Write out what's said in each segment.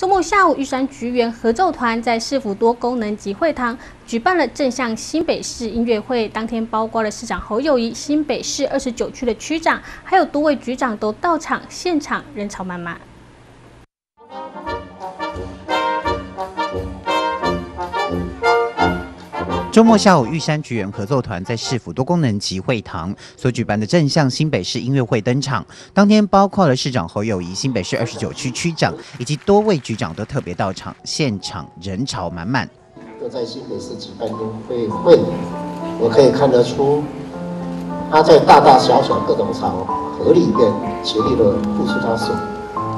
周末下午，玉山菊园合奏团在市府多功能集会堂举办了正向新北市音乐会。当天，包括了市长侯友谊、新北市二十九区的区长，还有多位局长都到场，现场人潮满满。周末下午，玉山菊园合奏团在市府多功能集会堂所举办的正向新北市音乐会登场。当天，包括了市长侯友谊、新北市二十九区区长以及多位局长都特别到场，现场人潮满满。都在新北市举办音乐会，我可以看得出他在大大小小各种场合里面竭力的付出他所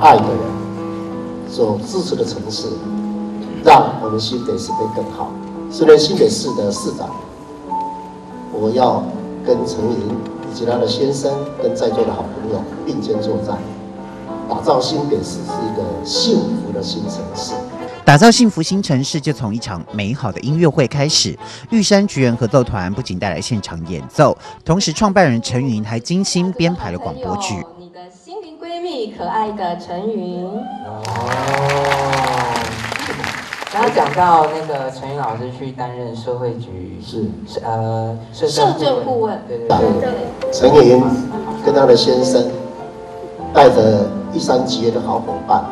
爱的人，所支持的城市，让我们新北市会更好。身为新北市的市长，我要跟陈云以及他的先生跟在座的好朋友并肩作战，打造新北市是一个幸福的新城市。打造幸福新城市就从一场美好的音乐会开始。玉山菊园合奏团不仅带来现场演奏，同时创办人陈云还精心编排了广播剧。你的心灵闺蜜，可爱的陈云。刚刚讲到那个陈云老师去担任社会局是呃社政顾问，对对对。陈云跟他的先生带着一山集的好伙伴，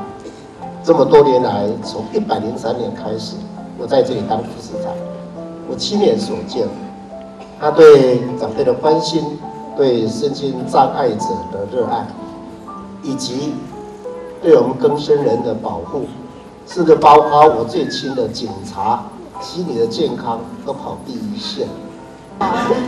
这么多年来，从一百零三年开始，我在这里当副市长，我亲眼所见，他对长辈的关心，对身心障碍者的热爱，以及对我们更生人的保护。甚至包括我最亲的警察，心理的健康都跑第一线。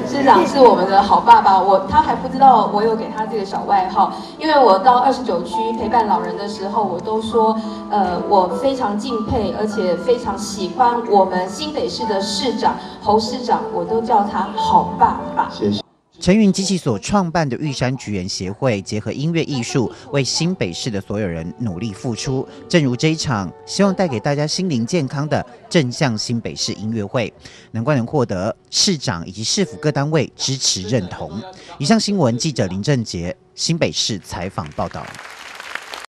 市长是我们的好爸爸，我他还不知道我有给他这个小外号，因为我到二十九区陪伴老人的时候，我都说，呃，我非常敬佩，而且非常喜欢我们新北市的市长侯市长，我都叫他好爸爸。谢谢。陈云机器所创办的玉山菊园协会，结合音乐艺术，为新北市的所有人努力付出。正如这一场希望带给大家心灵健康的正向新北市音乐会，难怪能获得市长以及市府各单位支持认同。以上新闻记者林正杰新北市采访报道。